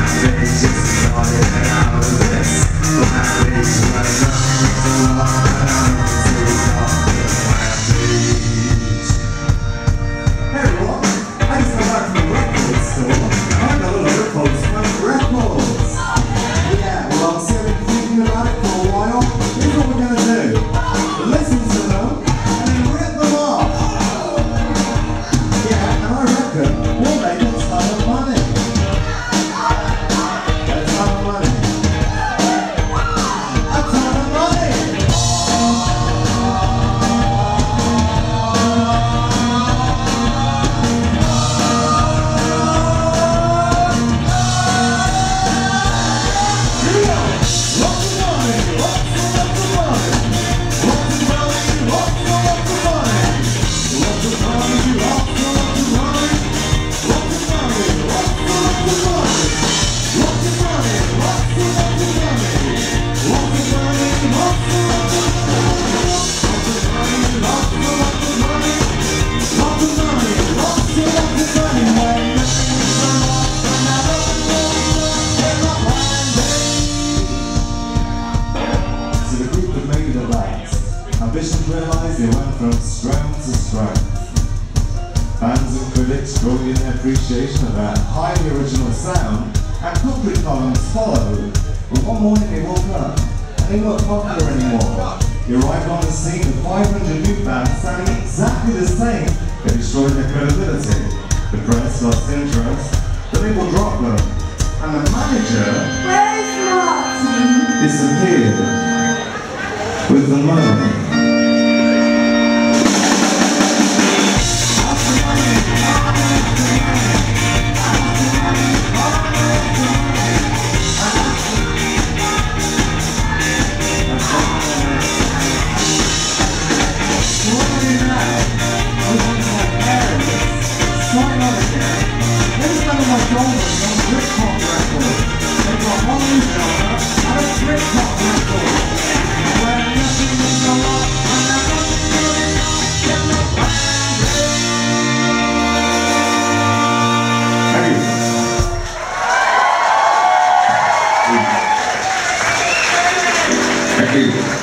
It's just Ambitions realised, they went from strength to strength. Fans and critics growing in their appreciation of their highly original sound, and public columns followed. But one morning they woke up, and they weren't popular anymore. They arrived on the scene with 500 new bands sounding exactly the same, they destroyed their credibility. The press lost interest, the label dropped them, and the manager Where's Martin? disappeared with the money. Thank you.